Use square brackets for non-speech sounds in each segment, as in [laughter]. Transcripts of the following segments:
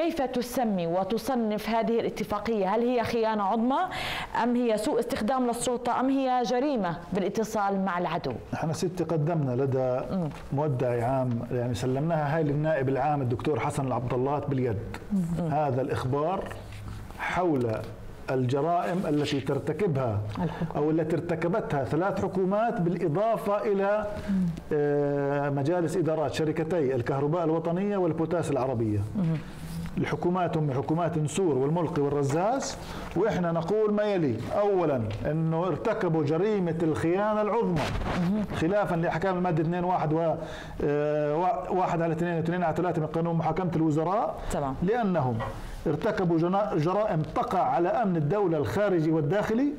كيف تسمي وتصنف هذه الاتفاقية؟ هل هي خيانة عظمى أم هي سوء استخدام للسلطة أم هي جريمة بالاتصال مع العدو؟ إحنا ست قدمنا لدى مدعي عام يعني سلمناها هاي للنائب العام الدكتور حسن العبد الله باليد هذا الإخبار حول الجرائم التي ترتكبها أو التي ارتكبتها ثلاث حكومات بالإضافة إلى آه، مجالس إدارات شركتي الكهرباء الوطنية والبوتاس العربية. الحكومات هم حكومات نسور والملقي والرزاز وإحنا نقول ما يلي. اولا إنه ارتكبوا جريمة الخيانة العظمى. خلافا لأحكام المادة 2 1 و 1 على 2 2 على 3 من قانون محاكمة الوزراء. تمام. لأنهم ارتكبوا جرائم تقع على أمن الدولة الخارجي والداخلي.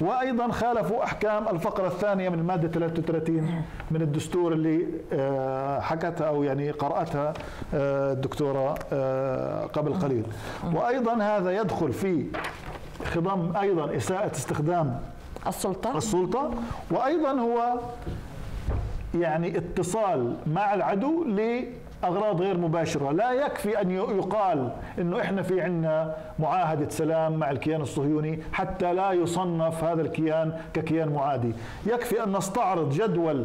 وأيضا خالفوا أحكام الفقرة الثانية من المادة 33 من الدستور اللي آه، حكتها أو يعني قرأتها آه، الدكتورة آه، قبل قليل. وأيضا هذا يدخل في خضم أيضا إساءة استخدام السلطة. السلطة. وأيضا هو يعني اتصال مع العدو اغراض غير مباشرة. لا يكفي أن يقال إنه إحنا في عندنا معاهدة سلام مع الكيان الصهيوني حتى لا يصنف هذا الكيان ككيان معادي. يكفي أن نستعرض جدول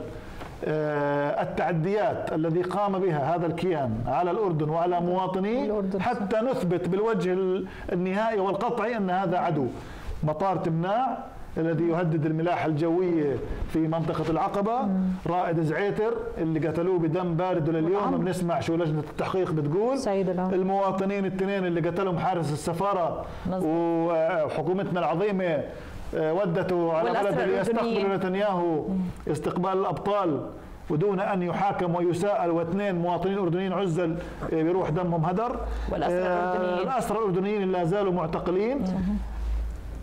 التعديات الذي قام بها هذا الكيان على الأردن وعلى مواطنيه حتى نثبت بالوجه النهائي والقطعي أن هذا عدو. مطار تمناع الذي يهدد الملاحة الجوية في منطقة العقبة. رائد زعيتر اللي قتلوه بدم بارد ولليوم بنسمع شو لجنة التحقيق بتقول. سيد المواطنين الاثنين اللي قتلهم حارس السفارة وحكومتنا العظيمة آه، ودته على بلد يستقبل نتنياهو استقبال الأبطال ودون أن يحاكم ويساءل واثنين مواطنين أردنيين عزل آه، بيروح دمهم هدر. والاسرى الأردنيين. الاسرى الأردنيين لا زالوا معتقلين.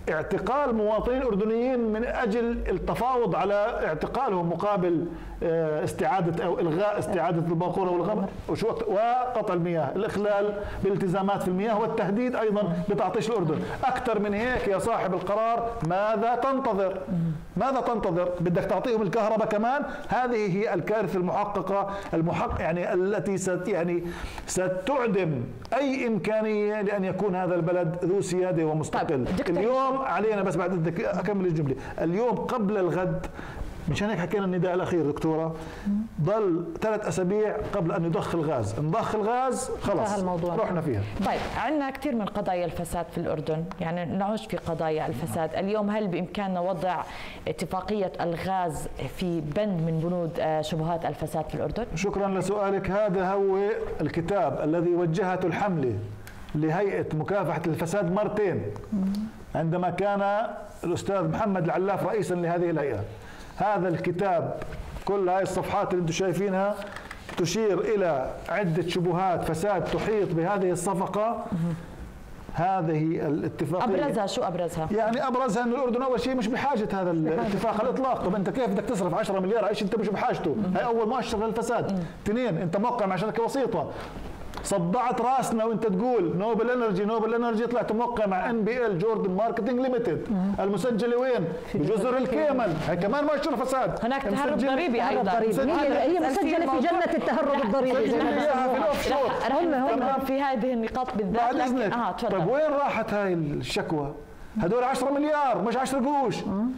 اعتقال مواطنين أردنيين من أجل التفاوض على اعتقالهم مقابل آه، استعادة أو إلغاء استعادة الباقوره والغمر وقطع المياه، الإخلال بالالتزامات في المياه والتهديد أيضا بتعطيش الأردن، أكثر من هيك يا صاحب القرار ماذا تنتظر؟ ماذا تنتظر؟ بدك تعطيهم الكهرباء كمان؟ هذه هي الكارثة المحققة المحقق يعني التي ست يعني ستعدم أي إمكانية لأن يكون هذا البلد ذو سيادة ومستقل. طيب اليوم علينا بس بعد اذنك أكمل الجملة، اليوم قبل الغد مشان هيك حكينا النداء الأخير دكتورة ضل ثلاث أسابيع قبل أن يضخ الغاز. نضخ الغاز خلص الموضوع. رحنا فيها. طيب عندنا كثير من قضايا الفساد في الأردن. يعني نعوش في قضايا الفساد. اليوم هل بإمكاننا وضع اتفاقية الغاز في بند من بنود آه، شبهات الفساد في الأردن؟ شكرا لسؤالك. هذا هو الكتاب الذي وجهته الحملة لهيئة مكافحة الفساد مرتين. عندما كان الأستاذ محمد العلاف رئيسا لهذه الهيئة. هذا الكتاب كل هاي الصفحات اللي أنتم شايفينها تشير إلى عدة شبهات فساد تحيط بهذه الصفقة. هذه الاتفاقية. أبرزها شو أبرزها؟ يعني أبرزها ان الأردن أول شيء مش بحاجة هذا [laughs] الاتفاق. على الاطلاق، طب أنت كيف بدك تصرف 10 مليار؟ عيش أنت مش بحاجته؟ هي أول مؤشر للفساد، اثنين أنت موقع مع شركه وسيطة. صدعت راسنا وانت تقول Noble Energy Noble Energy طلعت موقع مع NBL Jordan Marketing Limited المسجله وين؟ بجزر الكايمن. هي كمان مؤشر فساد. هناك تهرب ضريبي أيضا. هي مسجله في جنة التهرب الضريبي هم هم في هذه النقاط بالذات. بعد إذنك. آه طيب وين راحت هاي الشكوى؟ هدول 10 مليار مش 10 قروش